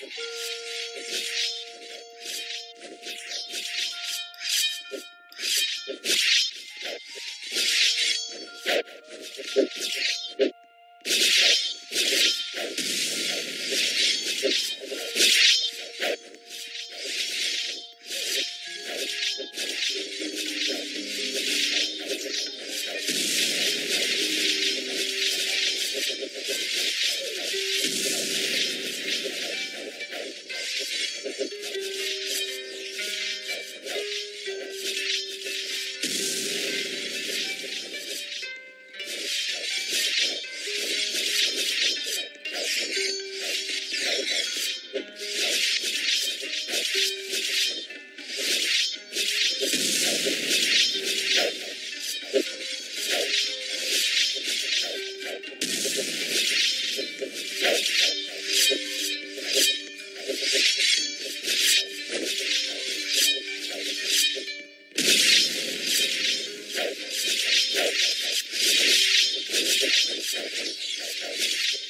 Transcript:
Thank you. よし。